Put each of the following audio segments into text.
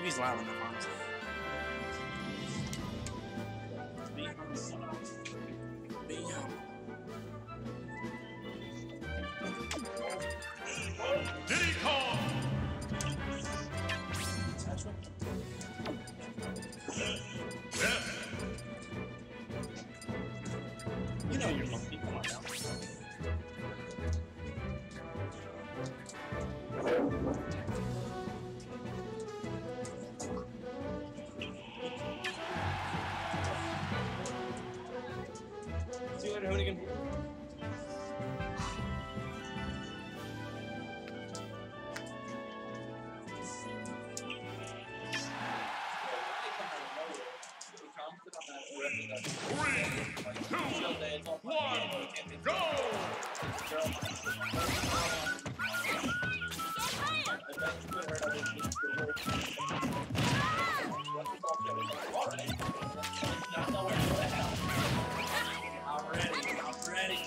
TV's loud enough, Three, two, one, go! I'm ready. I'm ready.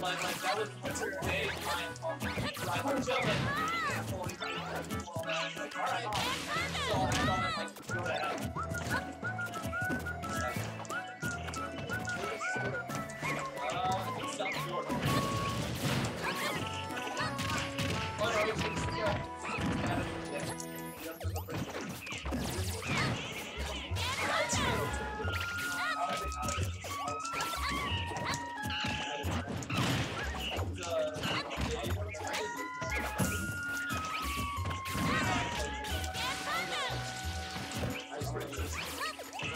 Like, like that was what's her day? Like, I'm chilling. Like, all right. So hand on it, like, go ahead. Uh, the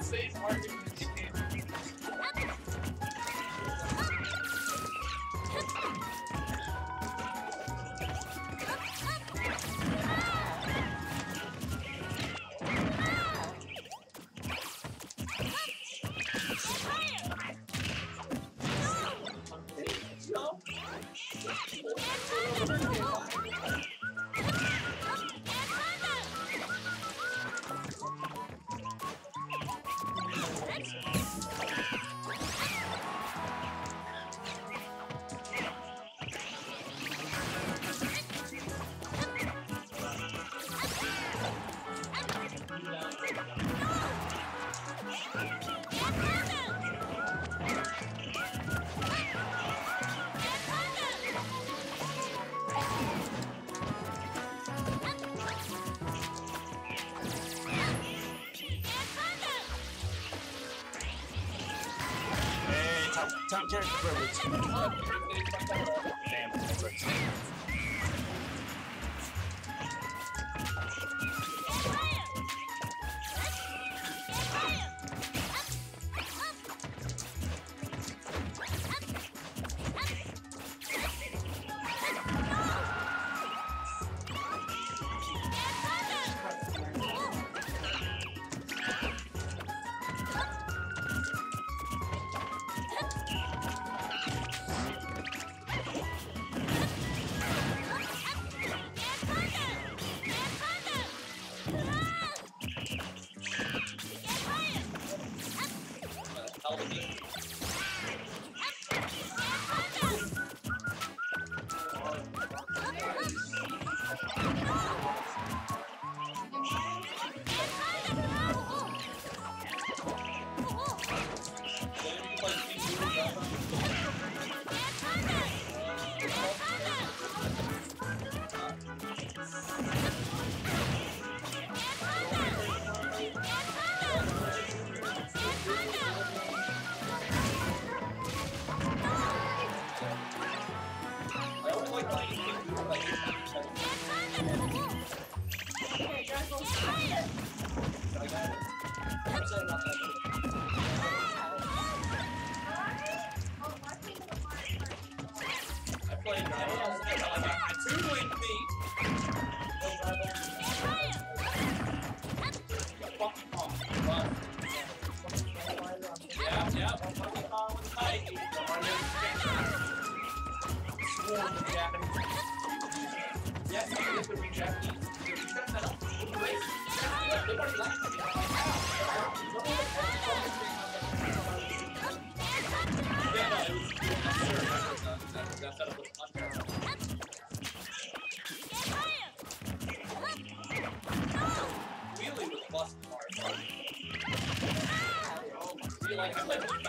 same argument Top character privilege. I'm fucking on with the Japanese. Yes, the Japanese. Really was busted hard. Really, I'm.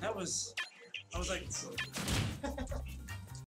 That was I was like,